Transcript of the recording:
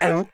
and